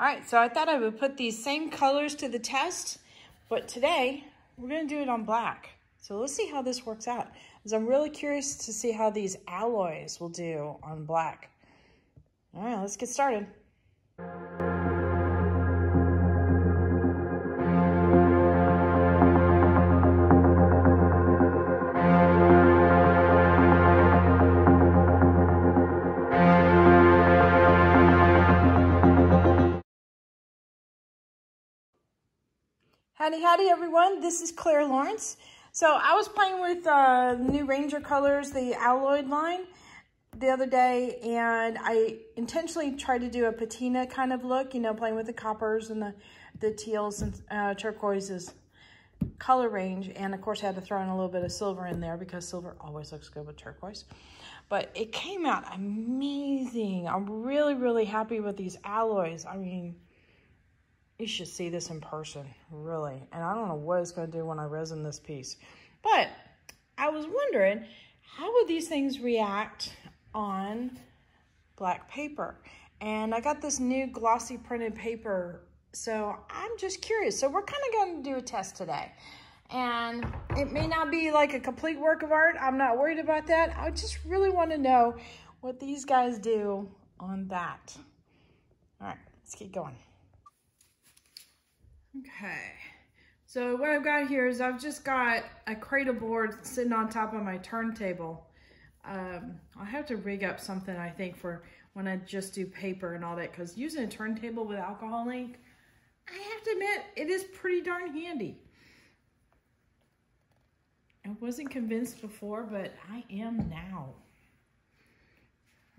All right, so I thought I would put these same colors to the test, but today we're gonna do it on black. So let's see how this works out. Because I'm really curious to see how these alloys will do on black. All right, let's get started. Howdy, howdy, everyone. This is Clara Lawrence. So I was playing with uh, new Ranger colors, the Alloy line, the other day, and I intentionally tried to do a patina kind of look, you know, playing with the coppers and the, the teals and uh, turquoises color range. And of course, I had to throw in a little bit of silver in there because silver always looks good with turquoise. But it came out amazing. I'm really, really happy with these alloys. I mean, you should see this in person, really. And I don't know what it's going to do when I resin this piece. But I was wondering, how would these things react on black paper? And I got this new glossy printed paper, so I'm just curious. So we're kind of going to do a test today. And it may not be like a complete work of art. I'm not worried about that. I just really want to know what these guys do on that. All right, let's keep going. Okay, so what I've got here is I've just got a cradle board sitting on top of my turntable. Um, I'll have to rig up something, I think, for when I just do paper and all that, because using a turntable with alcohol ink, I have to admit, it is pretty darn handy. I wasn't convinced before, but I am now.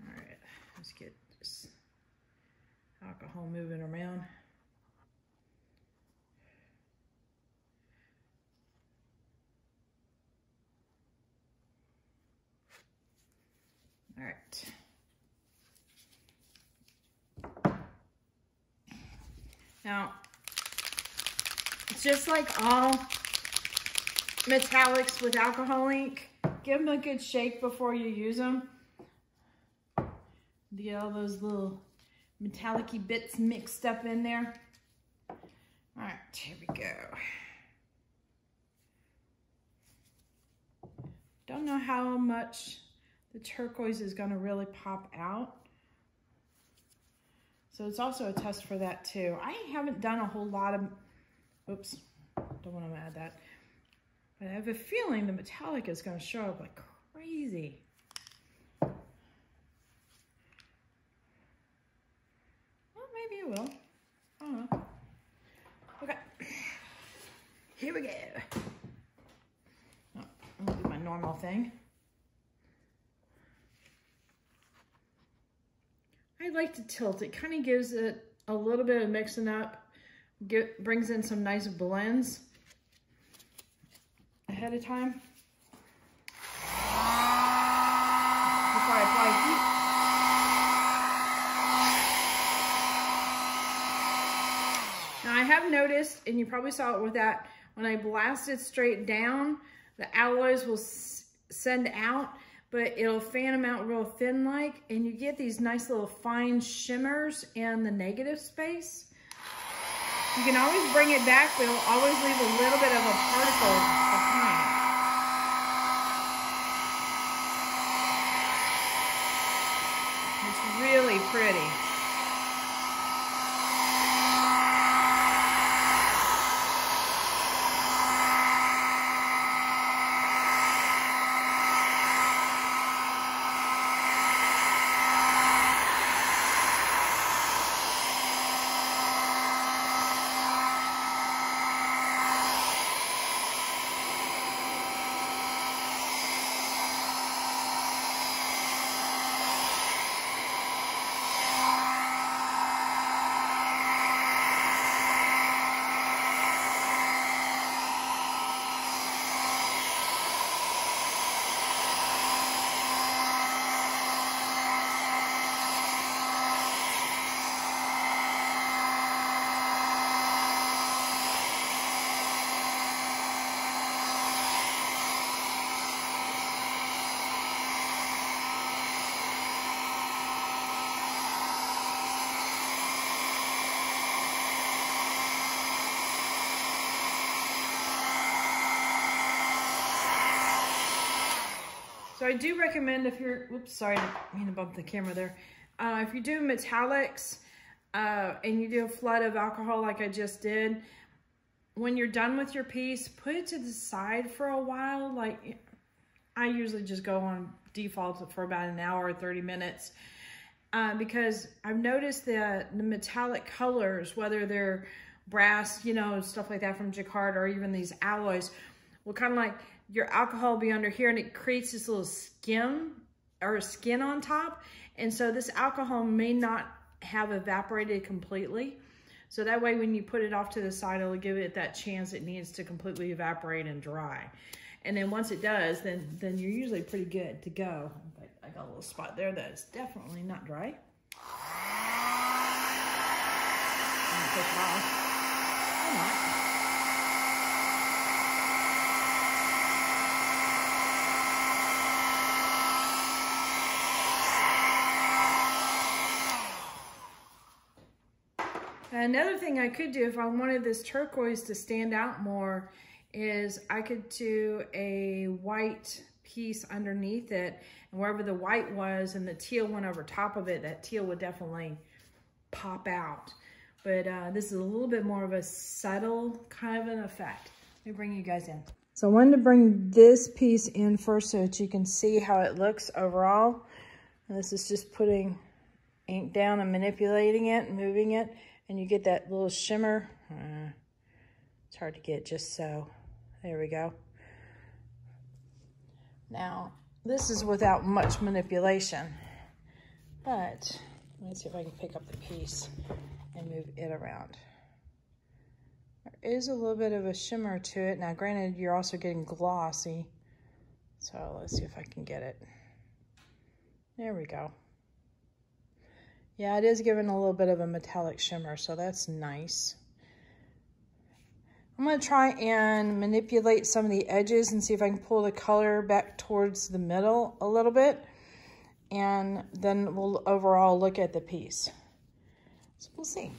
All right, let's get this alcohol moving around. All right. Now, it's just like all metallics with alcohol ink. Give them a good shake before you use them. Get all those little metallic bits mixed up in there. All right, here we go. Don't know how much the turquoise is gonna really pop out. So it's also a test for that too. I haven't done a whole lot of, oops, don't wanna add that. But I have a feeling the metallic is gonna show up like crazy. Well, maybe it will. I don't know. Okay, here we go. Oh, I'm gonna do my normal thing. I like to tilt. It kind of gives it a little bit of mixing up, get, brings in some nice blends ahead of time. Now I have noticed, and you probably saw it with that, when I blast it straight down, the alloys will send out but it'll fan them out real thin like, and you get these nice little fine shimmers in the negative space. You can always bring it back, but it'll always leave a little bit of a particle behind. It's really pretty. So I do recommend if you're, whoops, sorry, I mean to bump the camera there. Uh, if you do metallics uh, and you do a flood of alcohol like I just did, when you're done with your piece, put it to the side for a while. Like I usually just go on default for about an hour or 30 minutes uh, because I've noticed that the metallic colors, whether they're brass, you know, stuff like that from Jacquard or even these alloys, will kind of like your alcohol will be under here and it creates this little skim or skin on top. And so this alcohol may not have evaporated completely. So that way when you put it off to the side, it'll give it that chance it needs to completely evaporate and dry. And then once it does, then, then you're usually pretty good to go. But I got a little spot there that is definitely not dry. Another thing I could do if I wanted this turquoise to stand out more is I could do a white piece underneath it and wherever the white was and the teal went over top of it, that teal would definitely pop out. But uh, this is a little bit more of a subtle kind of an effect. Let me bring you guys in. So I wanted to bring this piece in first so that you can see how it looks overall. And this is just putting ink down and manipulating it and moving it. And you get that little shimmer. Uh, it's hard to get just so. There we go. Now, this is without much manipulation, but let me see if I can pick up the piece and move it around. There is a little bit of a shimmer to it. Now, granted, you're also getting glossy, so let's see if I can get it. There we go. Yeah, it is giving a little bit of a metallic shimmer, so that's nice. I'm going to try and manipulate some of the edges and see if I can pull the color back towards the middle a little bit. And then we'll overall look at the piece. So we'll see.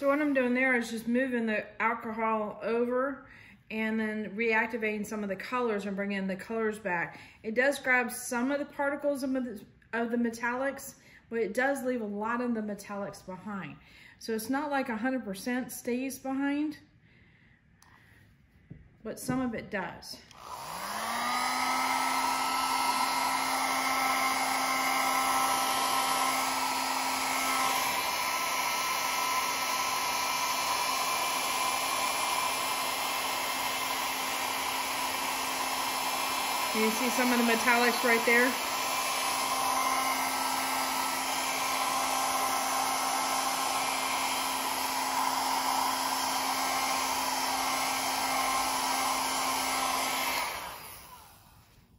So what I'm doing there is just moving the alcohol over and then reactivating some of the colors and bringing the colors back. It does grab some of the particles of the, of the metallics, but it does leave a lot of the metallics behind. So it's not like 100% stays behind, but some of it does. You see some of the metallics right there?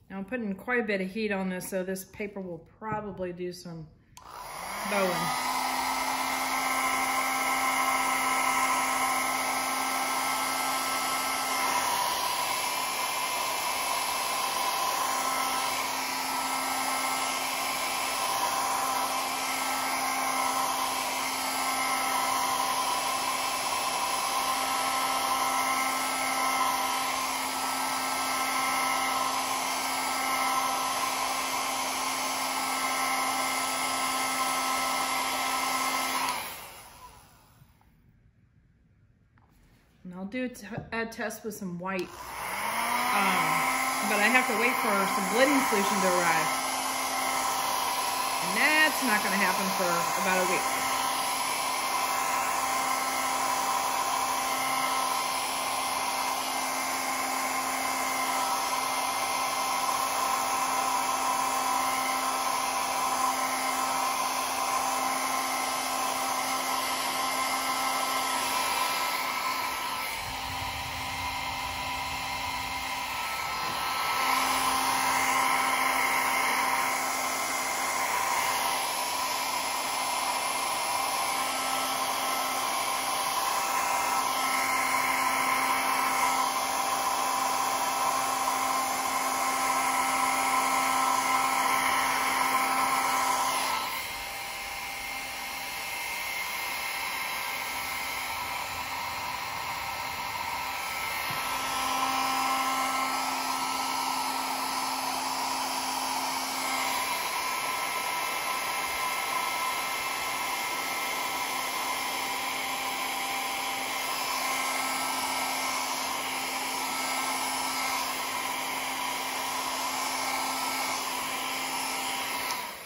Now I'm putting quite a bit of heat on this, so this paper will probably do some bowing. I'll do a test with some white. Um, but I have to wait for some blending solution to arrive. And that's not going to happen for about a week.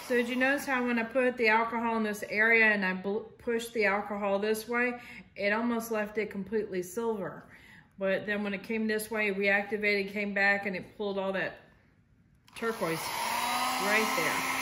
So did you notice how when I put the alcohol in this area and I pushed the alcohol this way, it almost left it completely silver. But then when it came this way, it reactivated, came back, and it pulled all that turquoise right there.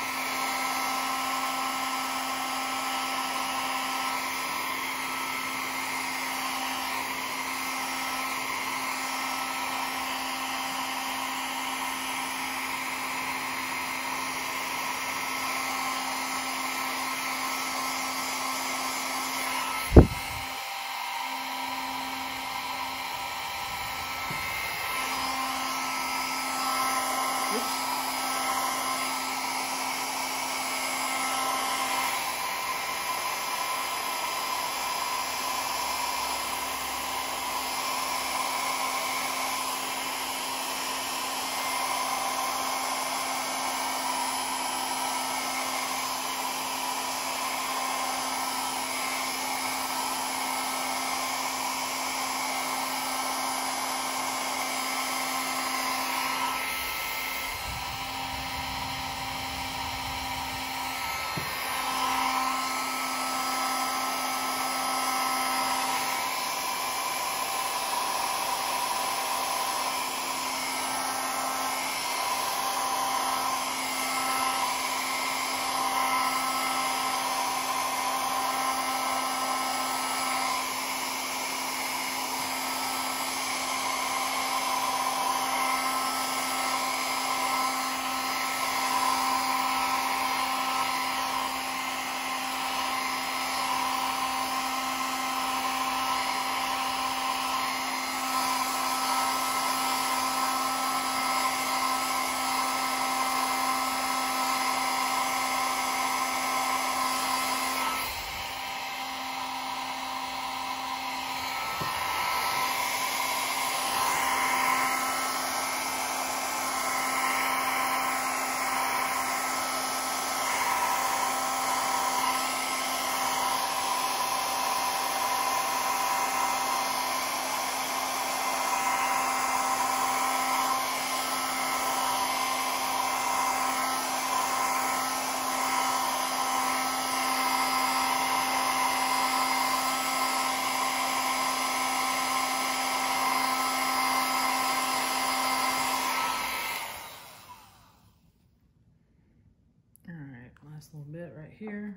Here.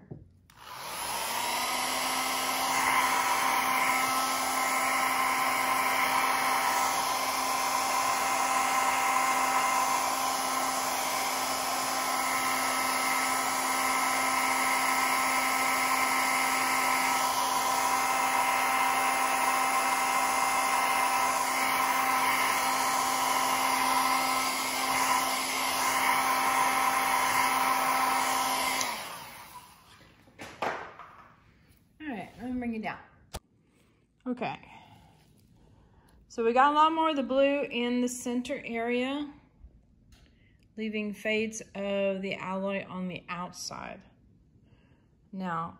Okay. So we got a lot more of the blue in the center area, leaving fades of the alloy on the outside. Now,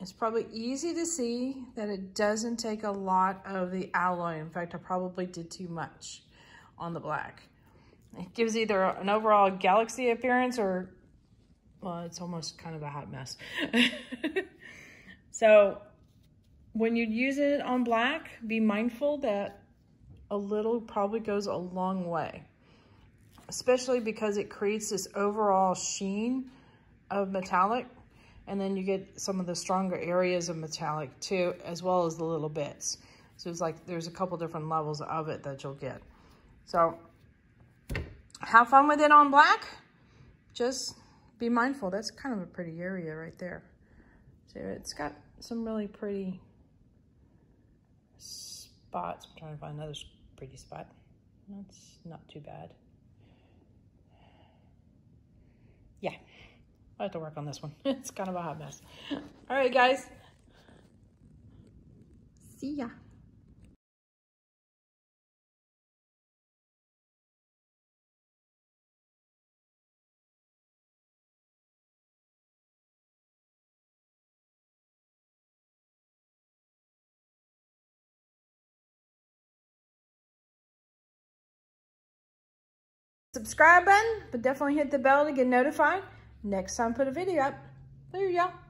it's probably easy to see that it doesn't take a lot of the alloy. In fact, I probably did too much on the black. It gives either an overall galaxy appearance or, well, it's almost kind of a hot mess. so when you use it on black, be mindful that a little probably goes a long way, especially because it creates this overall sheen of metallic. And then you get some of the stronger areas of metallic too, as well as the little bits. So it's like there's a couple different levels of it that you'll get. So have fun with it on black. Just be mindful. That's kind of a pretty area right there. So it's got some really pretty spots. I'm trying to find another pretty spot. That's not too bad. Yeah, I have to work on this one. it's kind of a hot mess. All right, guys. See ya. Subscribe button, but definitely hit the bell to get notified next time I put a video up. There you go.